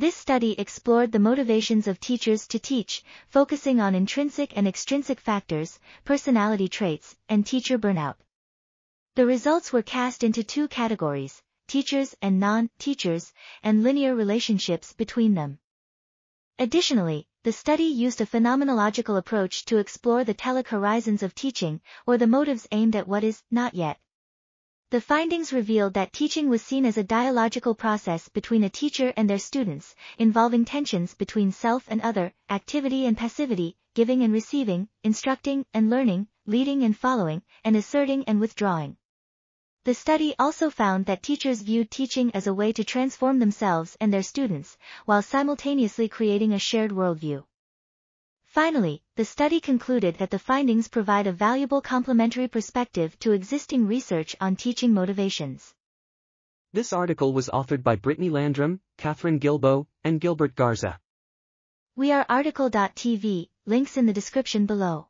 This study explored the motivations of teachers to teach, focusing on intrinsic and extrinsic factors, personality traits, and teacher burnout. The results were cast into two categories, teachers and non-teachers, and linear relationships between them. Additionally, the study used a phenomenological approach to explore the telic horizons of teaching, or the motives aimed at what is not yet. The findings revealed that teaching was seen as a dialogical process between a teacher and their students, involving tensions between self and other, activity and passivity, giving and receiving, instructing and learning, leading and following, and asserting and withdrawing. The study also found that teachers viewed teaching as a way to transform themselves and their students, while simultaneously creating a shared worldview. Finally, the study concluded that the findings provide a valuable complementary perspective to existing research on teaching motivations. This article was authored by Brittany Landrum, Catherine Guilbeau, and Gilbert Garza. We are RTCL.TV, links in the description below.